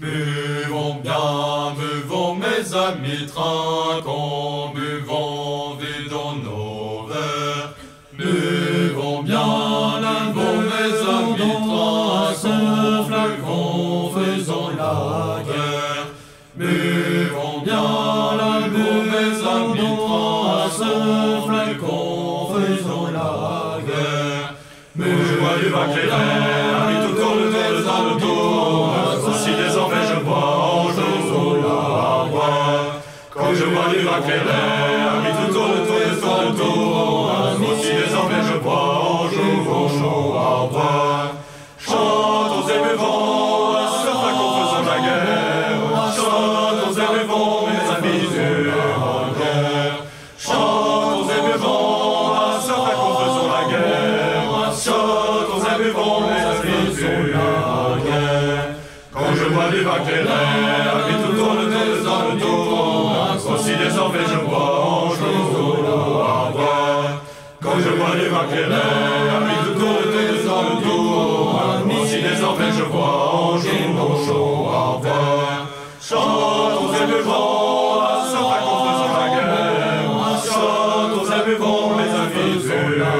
Buvons bien, buvons mes amis, trinquons, buvons, vidons nos verres. Buvons bien, buvons mes amis, trinquons, flacons, faisons la guerre. Buvons bien, buvons mes amis, trinquons, faisons la guerre. Buvons du Je bois du vin clair, amis tout tour, le tour, le tour, le tour. Aussi désormais je bois, je joue chaud à boire. Chantons et buvons, ce fracon faisons la guerre. Chantons et buvons, mes amis du guerre. Chantons et buvons, ce fracon faisons la guerre. Chantons et buvons, mes amis du guerre. Quand je bois du vin clair, amis tout fait je bois en solo à boire. Quand je vois les maquillés, amis de tour et des dans le tour. Moi aussi les enfants je bois en jour chaud à boire. Chante aux aimes vont, la soeur à contre la guerre. Chante aux aimes vont, les amis de la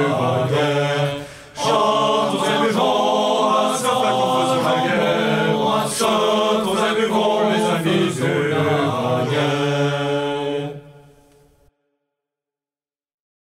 guerre. Chante aux aimes vont, la soeur à contre la guerre. Chante aux aimes vont, les amis de la guerre.